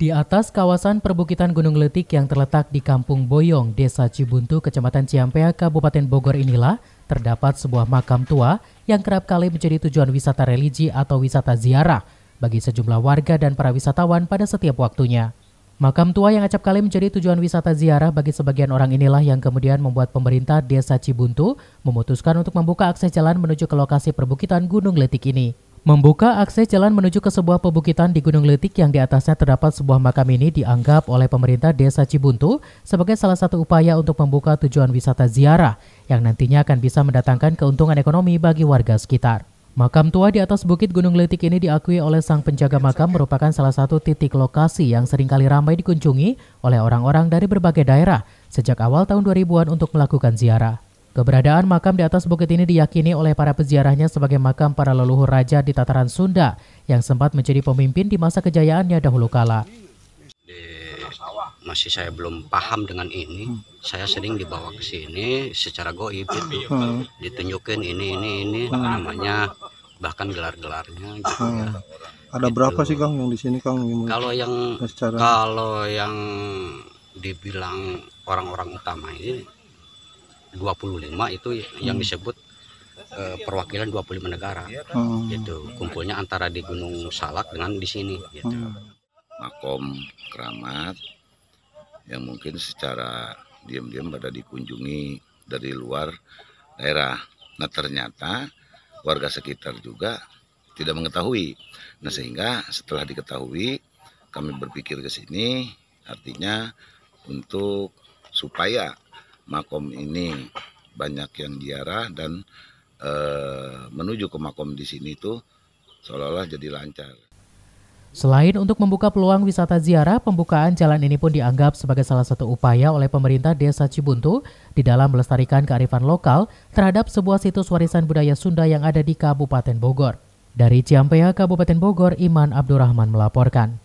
Di atas kawasan perbukitan Gunung Letik yang terletak di Kampung Boyong, Desa Cibuntu, Kecamatan Ciampea, Kabupaten Bogor inilah terdapat sebuah makam tua yang kerap kali menjadi tujuan wisata religi atau wisata ziarah bagi sejumlah warga dan para wisatawan pada setiap waktunya. Makam tua yang acap kali menjadi tujuan wisata ziarah bagi sebagian orang inilah yang kemudian membuat pemerintah Desa Cibuntu memutuskan untuk membuka akses jalan menuju ke lokasi perbukitan Gunung Letik ini. Membuka akses jalan menuju ke sebuah pebukitan di Gunung Letik yang di atasnya terdapat sebuah makam ini dianggap oleh pemerintah Desa Cibuntu sebagai salah satu upaya untuk membuka tujuan wisata ziarah yang nantinya akan bisa mendatangkan keuntungan ekonomi bagi warga sekitar. Makam tua di atas bukit Gunung Letik ini diakui oleh sang penjaga makam merupakan salah satu titik lokasi yang sering kali ramai dikunjungi oleh orang-orang dari berbagai daerah sejak awal tahun 2000-an untuk melakukan ziarah. Keberadaan makam di atas bukit ini diyakini oleh para peziarahnya sebagai makam para leluhur raja di tataran Sunda yang sempat menjadi pemimpin di masa kejayaannya dahulu kala. Di, masih saya belum paham dengan ini, hmm. saya sering dibawa ke sini secara goib itu, hmm. ditunjukin ini ini ini hmm. namanya bahkan gelar-gelarnya gitu hmm. ya. Ada gitu. berapa sih Kang yang di sini Kang? Kalau yang secara... kalau yang dibilang orang-orang utama ini 25 itu yang hmm. disebut uh, perwakilan 25 negara hmm. gitu kumpulnya antara di Gunung Salak dengan di sini gitu. Hmm. makom keramat yang mungkin secara diam-diam pada dikunjungi dari luar daerah nah ternyata warga sekitar juga tidak mengetahui nah sehingga setelah diketahui kami berpikir ke sini artinya untuk supaya makom ini banyak yang diarah dan e, menuju ke makom di sini tuh seolah-olah jadi lancar. Selain untuk membuka peluang wisata ziarah, pembukaan jalan ini pun dianggap sebagai salah satu upaya oleh pemerintah Desa Cibuntu di dalam melestarikan kearifan lokal terhadap sebuah situs warisan budaya Sunda yang ada di Kabupaten Bogor. Dari Ciampea, Kabupaten Bogor, Iman Abdurrahman melaporkan.